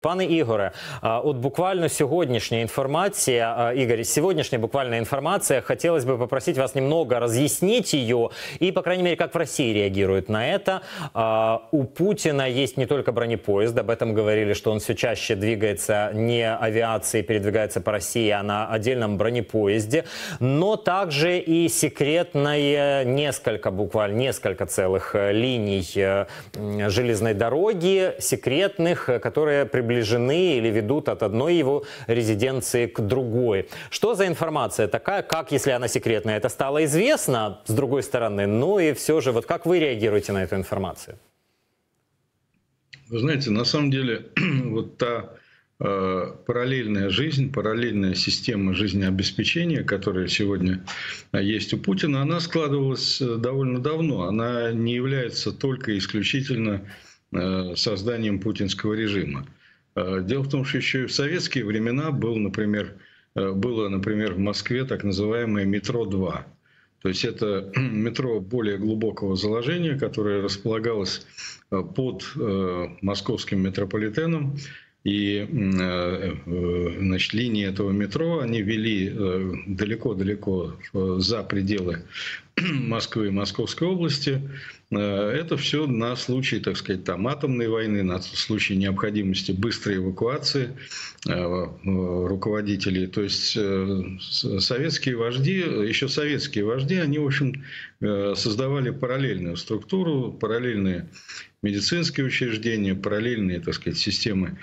Пане Ігоре, от буквально сегодняшняя информация, Игорь, сегодняшняя буквально информация, хотелось бы попросить вас немного разъяснить ее и, по крайней мере, как в России реагируют на это. У Путина есть не только бронепоезд, об этом говорили, что он все чаще двигается не авиацией, передвигается по России, а на отдельном бронепоезде, но также и секретное несколько, буквально несколько целых э, линий э, железной дороги, секретных, которые приближаются приближены или ведут от одной его резиденции к другой. Что за информация такая, как, если она секретная, это стало известно, с другой стороны, ну и все же, вот как вы реагируете на эту информацию? Вы знаете, на самом деле, вот та э, параллельная жизнь, параллельная система жизнеобеспечения, которая сегодня э, есть у Путина, она складывалась э, довольно давно. Она не является только исключительно э, созданием путинского режима. Э, дело в том, что еще и в советские времена был, например, э, было, например, в Москве так называемое метро-2. То есть это метро более глубокого заложения, которое располагалось э, под московским метрополитеном. И значит, линии этого метро, они вели далеко-далеко за пределы Москвы и Московской области. Э, это все на случай, так сказать, там, атомной войны, на случай необходимости быстрой эвакуации э, руководителей. То есть э, советские вожди, еще советские вожди, они, в общем, создавали параллельную структуру, параллельные медицинские учреждения, параллельные, так сказать, системы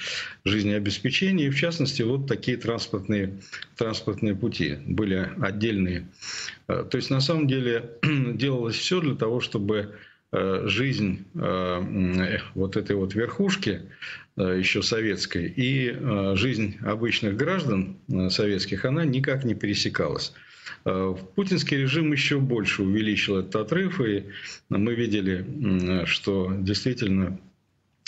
жизнеобеспечения. И в частности, вот такие транспортные, транспортные пути были отдельные. То есть, на самом деле, делалось все для того, чтобы Э, жизнь э, вот этой вот верхушки, э, еще советской, и жизнь обычных граждан советских, она никак не пересекалась. Путинский режим еще больше увеличил этот отрыв, и мы видели, что действительно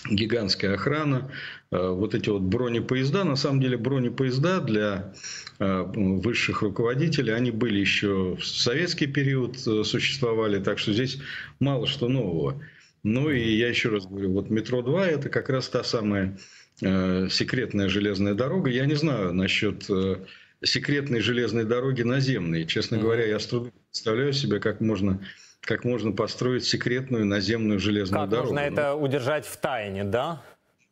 гигантская охрана, э, вот эти вот бронепоезда. На самом деле бронепоезда для э, высших руководителей, они были еще в советский период э, существовали, так что здесь мало что нового. Ну и я еще раз говорю, вот метро-2 это как раз та самая секретная железная дорога. Я не знаю насчет секретной железной дороги наземной. Честно говоря, я с трудом представляю себе, как можно как можно построить секретную наземную железную как дорогу. Как можно это удержать в тайне, да?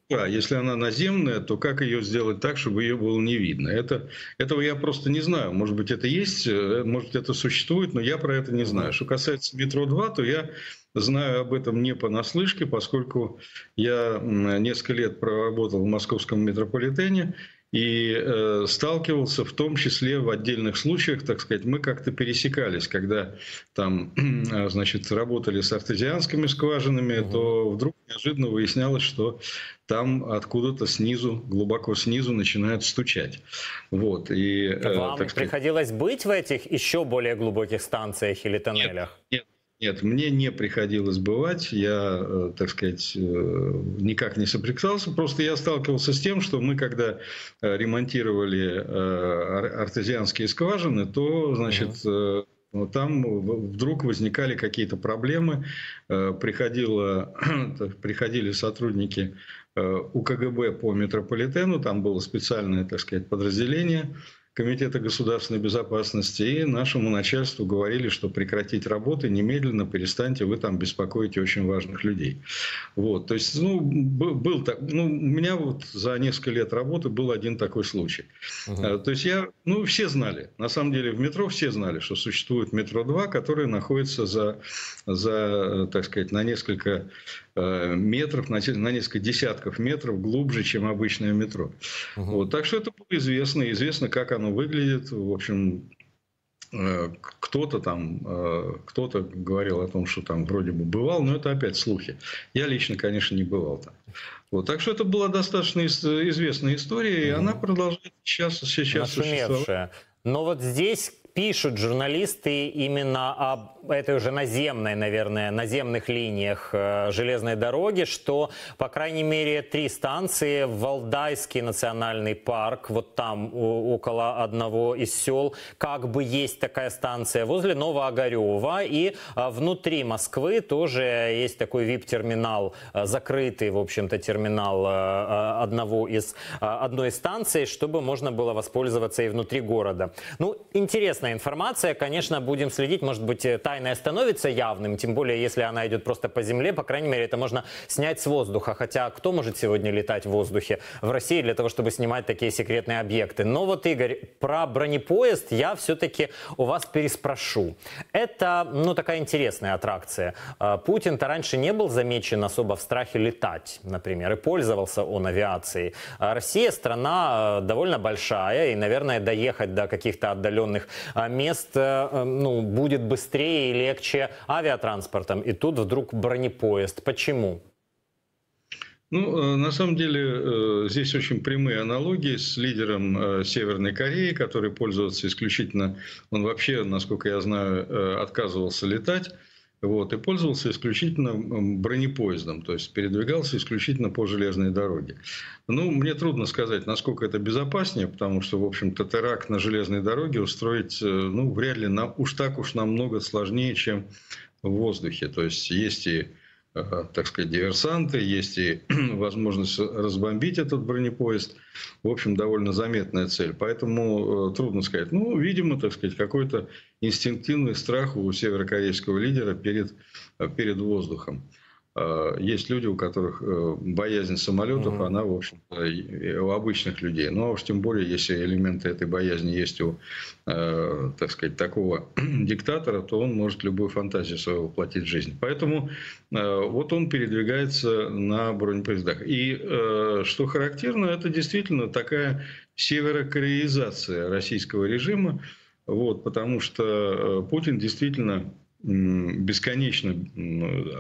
Да, если она наземная, то как ее сделать так, чтобы ее было не видно? Это, этого я просто не знаю. Может быть, это есть, э, может, это существует, но я про это не знаю. Что касается метро-2, то я знаю об этом не понаслышке, поскольку я несколько лет проработал в московском метрополитене, и э, сталкивался в том числе в отдельных случаях, так сказать, мы как-то пересекались, когда там, э, значит, работали с артезианскими скважинами, угу. то вдруг неожиданно выяснялось, что там откуда-то снизу, глубоко снизу начинают стучать. Вот, и, э, Вам так сказать... приходилось быть в этих еще более глубоких станциях или тоннелях? Нет, нет. Нет, мне не приходилось бывать, я, э, так сказать, э, никак не соприкасался, просто я сталкивался с тем, что мы, когда э, ремонтировали артезианские скважины, то, значит, uh-huh. там вдруг возникали какие-то проблемы, приходило, приходили сотрудники УКГБ по метрополитену, там было специальное, так сказать, подразделение, Комитета государственной безопасности и нашему начальству говорили, что прекратить работы немедленно, перестаньте, вы там беспокоите очень важных людей. Вот, то есть, ну, был так, ну, у меня вот за несколько лет работы был один такой случай. Угу. То есть я, ну, все знали, на самом деле в метро все знали, что существует метро 2, которое находится за, за так сказать, на несколько Э, метров, на, на несколько десятков метров глубже, чем обычное метро. Угу. Вот, так что это было известно, известно, как оно выглядит. В общем, э, кто-то там, э, кто-то говорил о том, что там вроде бы бывал, но это опять слухи. Я лично, конечно, не бывал там. Вот, так что это была достаточно известная история, и она продолжает сейчас, сейчас существовать. Но вот здесь пишут журналисты именно об этой уже наземной, наверное, наземных линиях э, железной дороги, что, по крайней мере, три станции, Валдайский национальный парк, вот там около одного из сел, как бы есть такая станция, возле Новоогарева, и э, внутри Москвы тоже есть такой VIP-терминал, э, закрытый, в общем-то, терминал одного из, одной из станций, чтобы можно было воспользоваться и внутри города. Ну, интересная информация, конечно, будем следить, может быть, тайное становится явным, тем более, если она идет просто по земле, по крайней мере, это можно снять с воздуха. Хотя кто может сегодня летать в воздухе в России для того, чтобы снимать такие секретные объекты? Но вот, Игорь, про бронепоезд я все-таки у вас переспрошу. Это, ну, такая интересная аттракция. А, Путин-то раньше не был замечен особо в страхе летать, например, и пользовался он авиацией. А Россия страна а, довольно большая, и, наверное, доехать до каких-то отдаленных мест ну, будет быстрее и легче авиатранспортом. И тут вдруг бронепоезд. Почему? Ну, э, на самом деле, э, здесь очень прямые аналогии с лидером э, Северной Кореи, который пользовался исключительно, он вообще, насколько я знаю, отказывался летать, вот, и пользовался исключительно бронепоездом, то есть передвигался исключительно по железной дороге. Ну, мне трудно сказать, насколько это безопаснее, потому что, в общем-то, теракт на железной дороге устроить, ну, вряд ли, на, уж так уж намного сложнее, чем в воздухе. То есть, есть и так сказать, диверсанты, есть и возможность разбомбить этот бронепоезд. В общем, довольно заметная цель. Поэтому э, трудно сказать. Ну, видимо, так сказать, какой-то инстинктивный страх у северокорейского лидера перед, перед воздухом. Э, есть люди, у которых э, боязнь самолетов, mm-hmm. она, в общем у обычных людей. Но уж тем более, если элементы этой боязни есть у, э, так сказать, такого диктатора, то он может любую фантазию свою воплотить в жизнь. Поэтому вот он передвигается на бронепоездах. И что характерно, это действительно такая северокореизация российского режима, вот, потому что Путин действительно бесконечно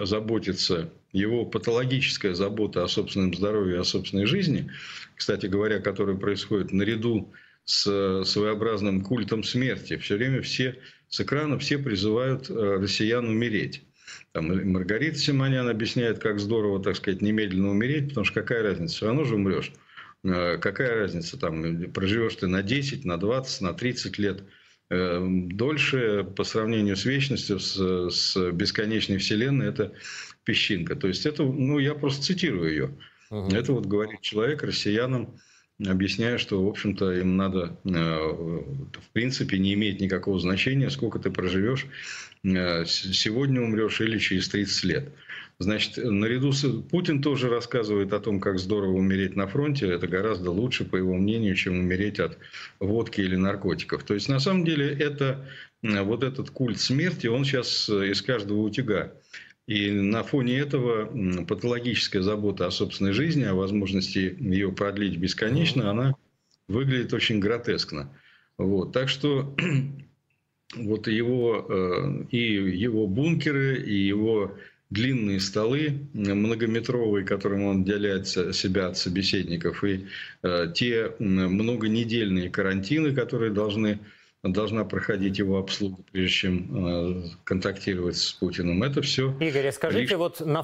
заботится, его патологическая забота о собственном здоровье, о собственной жизни, кстати говоря, которая происходит наряду с своеобразным культом смерти. Все время все с экрана все призывают э, россиян умереть. Там Маргарита Симонян объясняет, как здорово, так сказать, немедленно умереть, потому что какая разница, все равно же умрешь. Э, какая разница, там, проживешь ты на 10, на 20, на 30 лет – дольше по сравнению с вечностью, с, с бесконечной вселенной, это песчинка. То есть это, ну, я просто цитирую ее. Угу. Это вот говорит человек россиянам, объясняя, что, в общем-то, им надо, э, в принципе, не имеет никакого значения, сколько ты проживешь, э, сегодня умрешь или через 30 лет. Значит, наряду с... Путин тоже рассказывает о том, как здорово умереть на фронте. Это гораздо лучше, по его мнению, чем умереть от водки или наркотиков. То есть, на самом деле, это, вот этот культ смерти, он сейчас из каждого утюга. И на фоне этого патологическая забота о собственной жизни, о возможности ее продлить бесконечно, она выглядит очень гротескно. Вот. Так что вот его, э, и его бункеры, и его длинные столы, многометровые, которым он отделяет себя от собеседников, и э, те многонедельные карантины, которые должны, должна проходить его обслуга, прежде чем э, контактировать с Путиным. Это все... Игорь, скажите, вот на